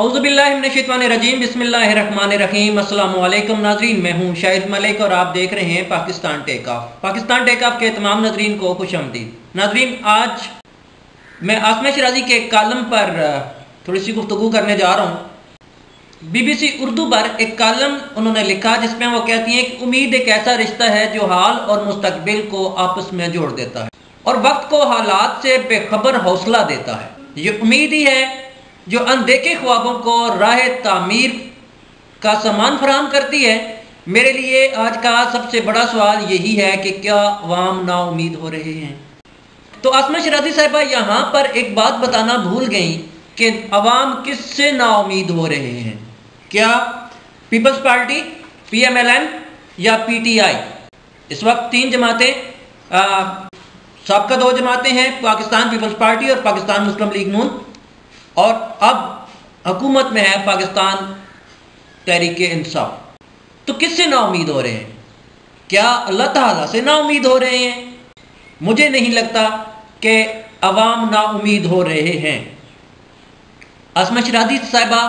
अउज़बिल्लिनशवानरजीम बसमीम अल्लाम नाजरीन, मैं हूँ शाहिद मलिक और आप देख रहे हैं Pakistan take off. Pakistan take off के तमाम नाजरीन को खुश आमदीद। नाजरीन, आज मैं शराजी के कालम पर थोड़ी सी गुफ्तु करने जा रहा हूँ। बी बी सी उर्दू पर एक कालम उन्होंने लिखा जिसमें वो कहती हैं कि उम्मीद एक ऐसा रिश्ता है जो हाल और मुस्तबिल को आपस में जोड़ देता है और वक्त को हालात से बेखबर हौसला देता है। ये उम्मीद ही है जो अनदेखे ख्वाबों को राह तामीर का सामान फराम करती है, मेरे लिए आज का सबसे बड़ा सवाल यही है कि क्या अवाम नाउमीद हो रहे हैं? तो आसमा शराधी साहबा, यहाँ पर एक बात बताना भूल गई कि अवाम किस किससे नाउमीद हो रहे हैं? क्या पीपल्स पार्टी, पीएमएलएन या पीटीआई? इस वक्त तीन जमातें सबका दो जमातें हैं, पाकिस्तान पीपल्स पार्टी और पाकिस्तान मुस्लिम लीग नून। और अब हुकूमत में है पाकिस्तान तहरीक इंसाफ तो किससे नाउमीद हो रहे हैं? क्या अल्लाह ताला से नाउमीद हो रहे हैं? मुझे नहीं लगता कि अवाम नाउमीद हो रहे हैं। असमा शरादी साहिबा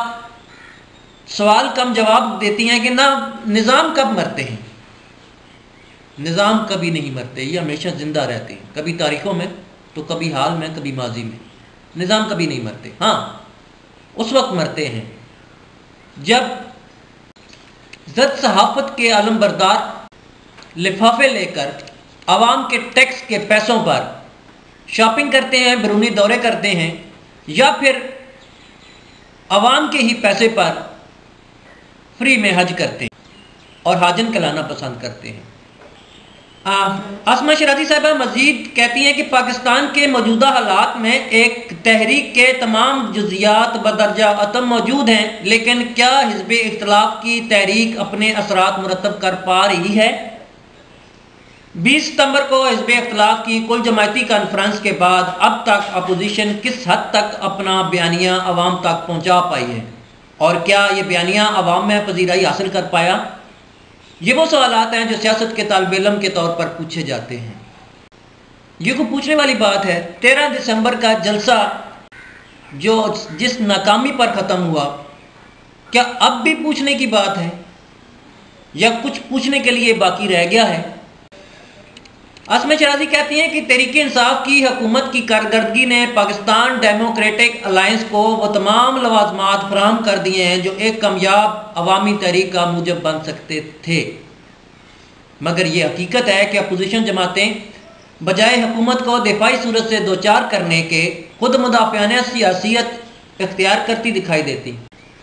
सवाल कम जवाब देती हैं कि ना, निज़ाम कब मरते हैं? निज़ाम कभी नहीं मरते, ये हमेशा ज़िंदा रहते हैं। कभी तारीख़ों में तो कभी हाल में, कभी माजी में। निज़ाम कभी नहीं मरते। हाँ उस वक्त मरते हैं। जब जद सहाफत के आलम बरदार लिफाफे लेकर आवाम के टैक्स के पैसों पर शॉपिंग करते हैं, बैरूनी दौरे करते हैं, या फिर आवाम के ही पैसे पर फ्री में हज करते हैं और हाजन कलाना पसंद करते हैं। आसमा शराजी साहबा मजीद कहती हैं कि पाकिस्तान के मौजूदा हालात में एक तहरीक के तमाम जुजियात बदरजा अतम मौजूद हैं, लेकिन क्या हिजब इख्तलाफ की तहरीक अपने असरात मुरतब कर पा रही है? बीस सितंबर को हिजब इख्तलाफ की कुल जमायती कॉन्फ्रेंस के बाद अब तक अपोजिशन किस हद तक अपना बयानिया आवाम तक पहुँचा पाई है? और क्या ये बयानिया आवाम में पजीराई हासिल कर पाया? ये वो सवाल हैं जो सियासत के तालब इलम के तौर पर पूछे जाते हैं। ये को पूछने वाली बात है। तेरह दिसंबर का जलसा जो जिस नाकामी पर ख़त्म हुआ, क्या अब भी पूछने की बात है? या कुछ पूछने के लिए बाकी रह गया है? असम शराजी कहती हैं कि तरीके इंसाफ की, हुकूमत की कारकर्दगी ने पाकिस्तान डेमोक्रेटिक अलायंस को वो तमाम लवाजमात फ्राहम कर दिए हैं जो एक कामयाब अवामी तहरीक का मूजब बन सकते थे। मगर ये हकीकत है कि अपोजिशन जमातें बजाय हुकूमत को दिफाई सूरत से दो चार करने के खुद मुदाफ़ाना सियासीत इख्तियार करती दिखाई देती।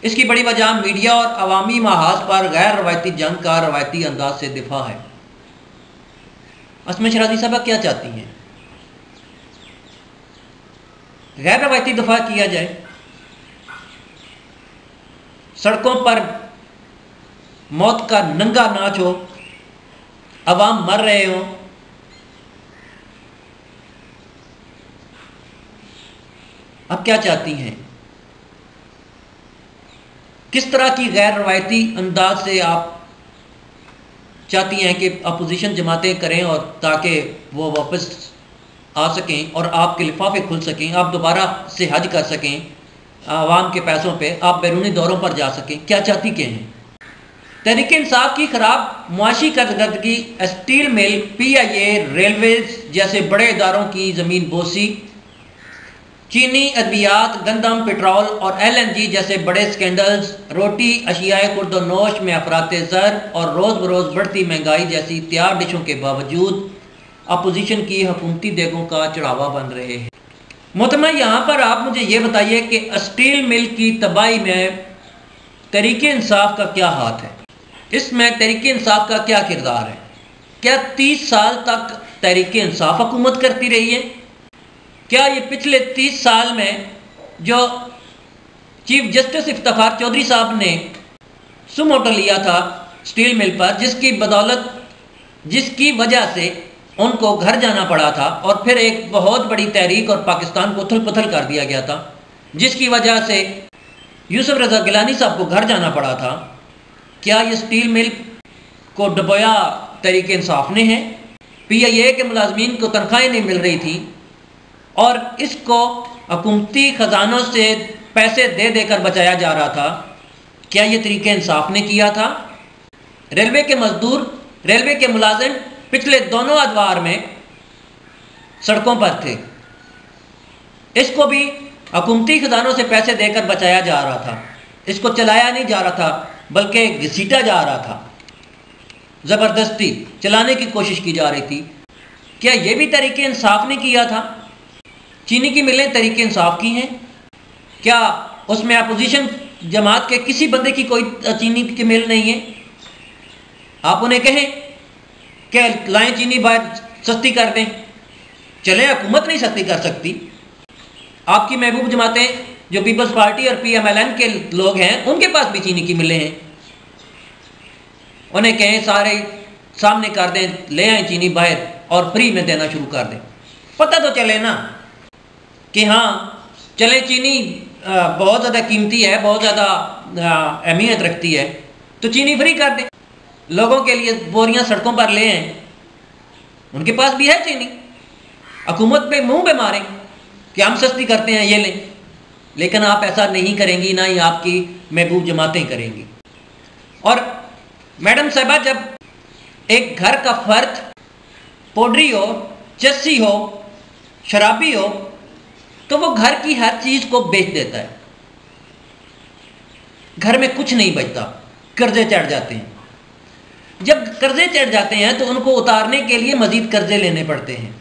इसकी बड़ी वजह मीडिया और अवामी महाज पर गैर रवायती जंग का रवायती अंदाज से दिफा है। असम शराजी साहबा क्या चाहती हैं? गैर रवायती दफ़ा किया जाए, सड़कों पर मौत का नंगा नाच हो, अवाम मर रहे हो, अब क्या चाहती हैं? किस तरह की गैर रवायती अंदाज से आप चाहती हैं कि अपोजिशन जमातें करें और ताकि वो वापस आ सकें और आपके लिफाफे खुल सकें, आप दोबारा से हज कर सकें, आवाम के पैसों पे, आप बैरूनी दौरों पर जा सकें। क्या चाहती के हैं? तहरीक इंसाफ की खराब मुआशी करदगी steel mill, P I A, railways जैसे बड़े इदारों की ज़मीन बोसी चीनी अद्वियात, गंदम, पेट्रोल और एलएनजी जैसे बड़े स्कैंडल्स, रोटी, अशियाए कुर्दोनोश में अफरात ज़र और रोज़ बरोज़ बढ़ती महँगाई जैसी तैयार डिशों के बावजूद अपोजिशन की हुकूमती देगों का चढ़ावा बन रहे हैं। मोहतमा यहाँ पर आप मुझे ये बताइए कि स्टील मिल की तबाही में तरीके इंसाफ का क्या हाथ है? इसमें तरीके इंसाफ का क्या किरदार है? क्या तीस साल तक तहरीक इंसाफ हुकूमत करती रही है? क्या ये पिछले तीस साल में जो चीफ जस्टिस इफ्तार चौधरी साहब ने सुमोटो लिया था स्टील मिल पर, जिसकी बदौलत, जिसकी वजह से उनको घर जाना पड़ा था और फिर एक बहुत बड़ी तहरीक और पाकिस्तान को उथल पुथल कर दिया गया था, जिसकी वजह से यूसुफ रजा गिलानी साहब को घर जाना पड़ा था। क्या ये स्टील मिल को डबोया तरीके इंसाफ ने है? पी आई ए के मुलाजमीन को तनख्वाहें नहीं मिल रही थी? और इसको हकूमती ख़जानों से पैसे दे देकर बचाया जा रहा था। क्या ये तरीके इंसाफ ने किया था? रेलवे के मजदूर, रेलवे के मुलाजिम पिछले दोनों अदवार में सड़कों पर थे। इसको भी हुकूमती खजानों से पैसे देकर बचाया जा रहा था। इसको चलाया नहीं जा रहा था, बल्कि घसीटा जा रहा था। ज़बरदस्ती चलाने की कोशिश की जा रही थी। क्या ये भी तरीके इंसाफ ने किया था? चीनी की मिलें, तरीके इंसाफ की हैं। क्या उसमें अपोजिशन जमात के किसी बंदे की कोई चीनी की मिल नहीं है? आप उन्हें कहें कि लाएँ चीनी, बाहर सस्ती कर दें? चले, हुकूमत नहीं सस्ती कर सकती। आपकी महबूब जमातें, जो पीपल्स पार्टी और पीएमएलएन के लोग हैं, उनके पास भी चीनी की मिले हैं। उन्हें कहें, सारे सामने कर दें, ले आए चीनी बाहर और फ्री में देना शुरू कर दें। पता तो चले ना। कि हाँ चले चीनी बहुत ज़्यादा कीमती है, बहुत ज़्यादा अहमियत रखती है तो चीनी फ्री कर दें। लोगों के लिए बोरियाँ सड़कों पर ले आए। उनके पास भी है चीनी। हुकूमत पे मुँह पे मारें कि हम सस्ती करते हैं, ये लें। लेकिन आप ऐसा नहीं करेंगी, ना ही आपकी महबूब जमातें करेंगी। और मैडम साहबा, जब एक घर का फर्द, पोडरी हो चस्सी हो, शराबी हो तो वो घर की हर चीज़ को बेच देता है। घर में कुछ नहीं बचता, कर्जे चढ़ जाते हैं। जब कर्जे चढ़ जाते हैं तो उनको उतारने के लिए मजीद कर्जे लेने पड़ते हैं।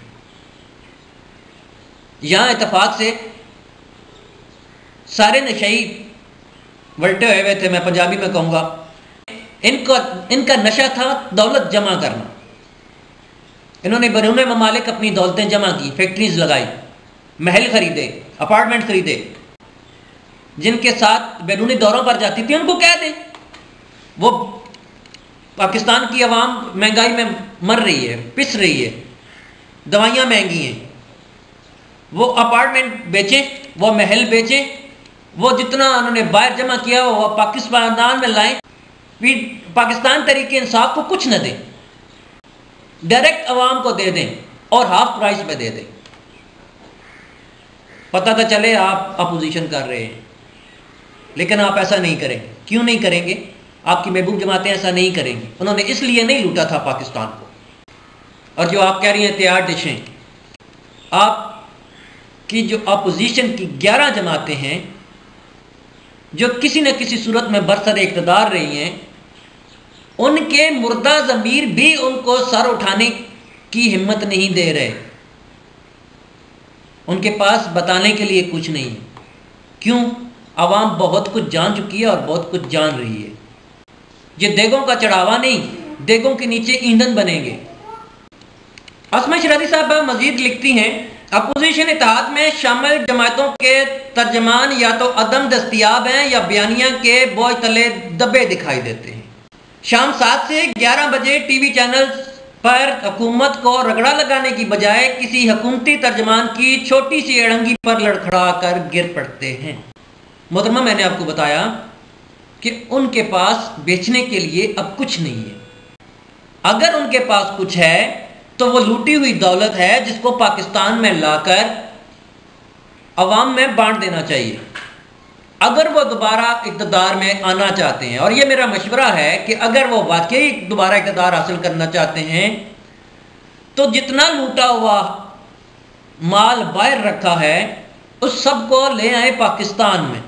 यहाँ इतफाक से सारे नशई वलटे हुए हुए थे, मैं पंजाबी में कहूँगा। इनका इनका नशा था दौलत जमा करना। इन्होंने बरून ममालिक अपनी दौलतें जमा की, फैक्ट्रीज लगाई। महल खरीदे अपार्टमेंट खरीदे। जिनके साथ बैरूनी दौरों पर जाती थी, उनको कह दें। वो पाकिस्तान की आवाम महँगाई में मर रही है, पिस रही है, दवाइयाँ महँगी हैं। वो अपार्टमेंट बेचें, वो महल बेचें, वो जितना उन्होंने बाहर जमा किया, वो पाकिस्तान में लाएँ पाकिस्तान तरीके इंसाफ को कुछ न दें। डायरेक्ट आवाम को दे दें और हाफ़ प्राइस में दे दें। पता तो चले आप अपोजिशन कर रहे हैं। लेकिन आप ऐसा नहीं करेंगे। क्यों नहीं करेंगे? आपकी महबूब जमातें ऐसा नहीं करेंगी। उन्होंने इसलिए नहीं लूटा था पाकिस्तान को। और जो आप कह रही हैं, तैयार डिशें आप कि जो अपोजिशन की ग्यारह जमातें हैं, जो किसी न किसी सूरत में बरसर इकतदार रही हैं, उनके मुर्दा ज़मीर भी उनको सर उठाने की हिम्मत नहीं दे रहे। उनके पास बताने के लिए कुछ नहीं। है क्यों? आवाम बहुत कुछ जान चुकी है और बहुत कुछ जान रही है। ये देगों का चढ़ावा नहीं, देगों के नीचे ईंधन बनेंगे। असमा शरादी साहब मजीद लिखती हैं, अपोजिशन इतिहाद में शामिल जमातों के तर्जमान या तो अदम दस्तियाब हैं या बयानिया के बोझ तले दबे दिखाई देते हैं। शाम सात से ग्यारह बजे टीवी चैनल पर हुकूमत को रगड़ा लगाने की बजाय किसी हुकूमती तर्जमान की छोटी सी अड़ंगी पर लड़खड़ा कर गिर पड़ते हैं। मोहतरमा, मैंने आपको बताया कि उनके पास बेचने के लिए अब कुछ नहीं है। अगर उनके पास कुछ है तो वो लूटी हुई दौलत है जिसको पाकिस्तान में लाकर अवाम में बांट देना चाहिए। अगर वो दोबारा इकतदार में आना चाहते हैं, और ये मेरा मशवरा है कि अगर वो वाकई दोबारा इकतदार हासिल करना चाहते हैं तो जितना लूटा हुआ माल बाहर रखा है, उस सबको ले आए पाकिस्तान में।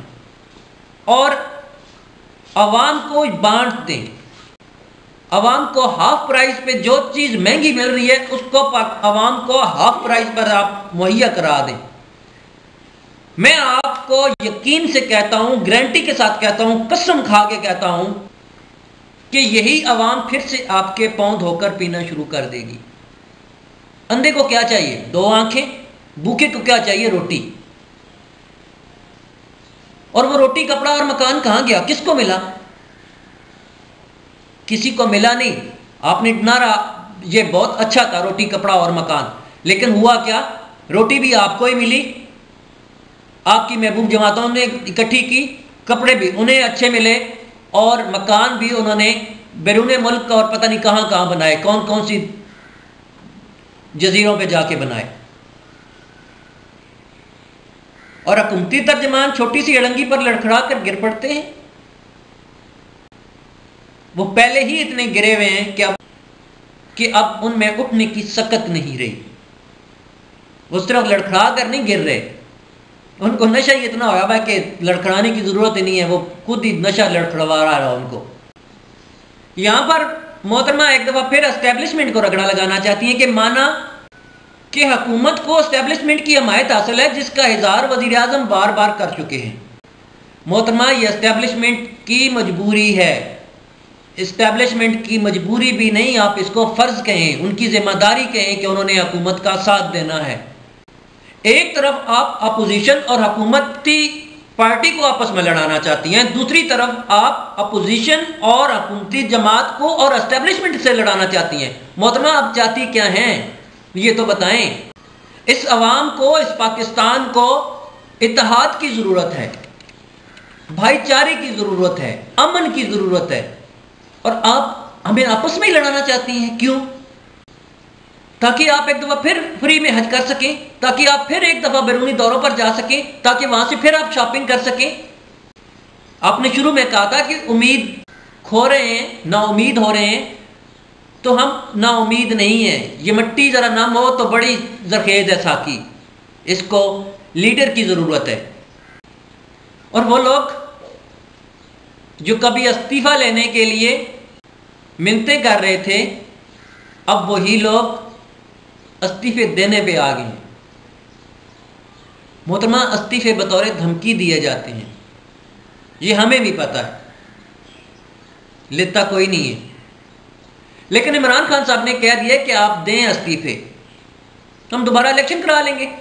और अवाम को बांट दें। आवाम को हाफ़ प्राइस पे जो चीज़ महँगी मिल रही है, उसको आवाम को हाफ़ प्राइस पर आप मुहैया करा दें। मैं आपको यकीन से कहता हूँ गारंटी के साथ कहता हूँ, कसम खा के कहता हूँ कि यही आवाम फिर से आपके पौध धोकर पीना शुरू कर देगी। अंधे को क्या चाहिए? दो आँखें, भूखे को क्या चाहिए? रोटी। और वो रोटी, कपड़ा और मकान कहाँ गया? किसको मिला? किसी को मिला नहीं। आपने नारा, ये बहुत अच्छा था, रोटी, कपड़ा और मकान। लेकिन हुआ क्या? रोटी भी आपको ही मिली आपकी महबूब जमातों ने इकट्ठी की, कपड़े भी उन्हें अच्छे मिले और मकान भी उन्होंने बैरून मुल्क और पता नहीं कहाँ कहाँ बनाए कौन कौन सी जजीरों पे जाके बनाए। और हकूमती तर्जमान छोटी सी अड़ंगी पर लड़खड़ा कर गिर पड़ते हैं। वो पहले ही इतने गिरे हुए हैं कि अब कि अब उनमें उठने की सकत नहीं रही। वो सिर्फ़ लड़खड़ा कर नहीं गिर रहे। उनको नशा ही इतना होगा कि लड़खड़ाने की ज़रूरत ही नहीं है, वो खुद ही नशा लड़खड़वा रहा है उनको। यहाँ पर मोहतरमा एक दफ़ा फिर एस्टेब्लिशमेंट को रगड़ा लगाना चाहती है कि माना कि हकूमत को इस्टेब्लिशमेंट की हमायत हासिल है, जिसका इजहार वज़ीर अजम बार बार कर चुके हैं। मोहतरमा, ये इस्टेब्लिशमेंट की मजबूरी है। इस्टेब्लिशमेंट की मजबूरी भी नहीं, आप इसको फ़र्ज़ कहें, उनकी ज़िम्मेदारी कहें कि उन्होंने हुकूमत का साथ देना है। एक तरफ़ आप अपोजिशन और हकूमती पार्टी को आपस में लड़ाना चाहती हैं, दूसरी तरफ़ आप अपोजिशन और हुकूमती जमात को और इस्टेब्लिशमेंट से लड़ाना चाहती हैं। मोहतरमा आप चाहती क्या हैं? ये तो बताएँ। इस अवाम को, इस पाकिस्तान को इतिहाद की ज़रूरत है, भाईचारे की ज़रूरत है, अमन की ज़रूरत है। और आप हमें आपस में ही लड़ाना चाहती हैं, क्यों? ताकि आप एक दफ़ा फिर फ्री में हज कर सकें, ताकि आप फिर एक दफ़ा बैरूनी दौरों पर जा सकें, ताकि वहाँ से फिर आप शॉपिंग कर सकें। आपने शुरू में कहा था कि उम्मीद खो रहे हैं, ना उम्मीद हो रहे हैं तो हम ना उम्मीद नहीं है। ये मिट्टी ज़रा नम हो तो बड़ी जरखेज है साकी। इसको लीडर की ज़रूरत है। और वो लोग जो कभी इस्तीफ़ा लेने के लिए मिलते कर रहे थे, अब वही लोग इस्तीफ़े देने पे आ गए मोहतरमा इस्तीफ़े बतौर धमकी दिए जाते हैं। ये हमें भी पता है। लेता कोई नहीं है। लेकिन इमरान खान साहब ने कह दिया कि आप दें इस्तीफे हम दोबारा इलेक्शन करा लेंगे।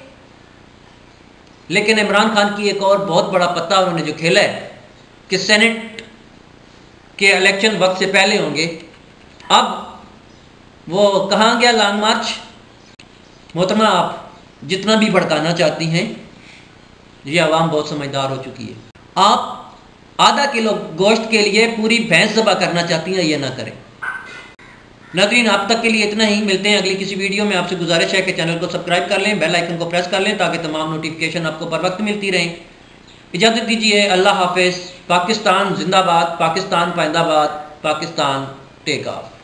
लेकिन इमरान खान की एक और बहुत बड़ा पत्ता उन्होंने जो खेला है कि सेनेट के इलेक्शन वक्त से पहले होंगे। अब वो कहाँ गया? लॉन्ग मार्च मोहतरमा, आप जितना भी भड़काना चाहती हैं, ये आवाम बहुत समझदार हो चुकी है। आप आधा किलो गोश्त के लिए पूरी भैंस जबा करना चाहती हैं, ये ना करें। नाजरीन, आप तक के लिए इतना ही। मिलते हैं अगली किसी वीडियो में। आपसे गुजारिश है कि चैनल को सब्सक्राइब कर लें, बेल आइकन को प्रेस कर लें, ताकि तमाम नोटिफिकेशन आपको पर वक्त मिलती रहें। इजाज़त दीजिए। अल्लाह हाफिज़। पाकिस्तान जिंदाबाद, पाकिस्तान पाइंदाबाद पाकिस्तान टेक ऑफ़।